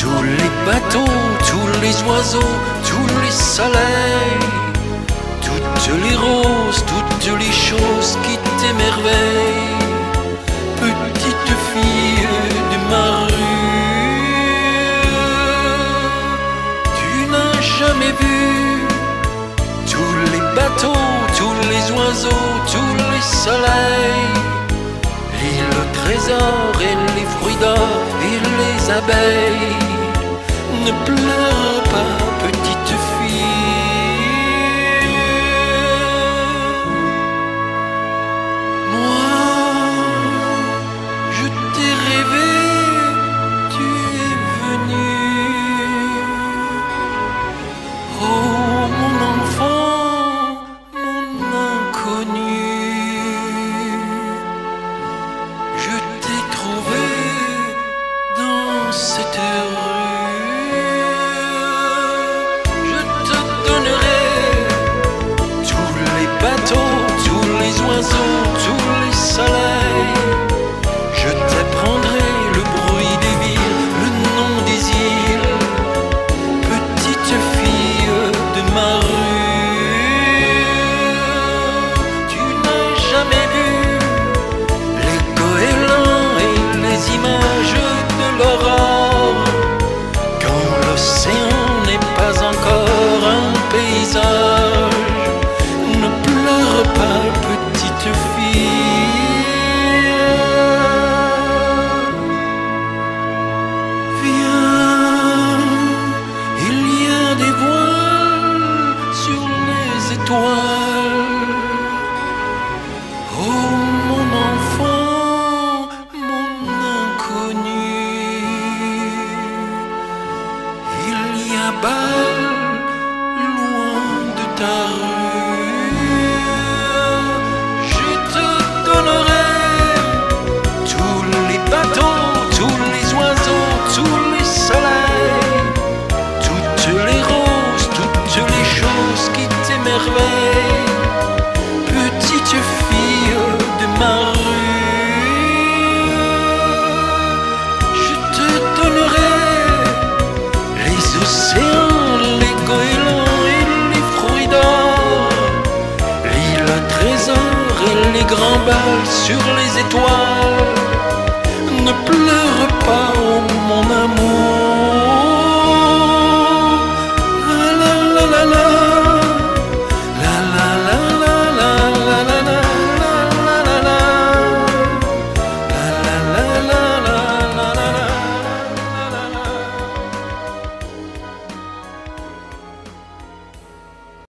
tous les bateaux, tous les oiseaux, tous les soleils, toutes les roses, toutes les choses qui t'émerveillent. Petite fille de ma rue, tu n'as jamais vu tous les bateaux, tous les oiseaux, tous les soleils, l'île au trésor et les fruits d'or et les abeilles. Ne pleure pas, l'océan n'est pas encore un paysage, ne pleure pas, petite fille. Viens, il y a des voiles sur les étoiles. Bal loin de ta rue. Grands bals sur les étoiles.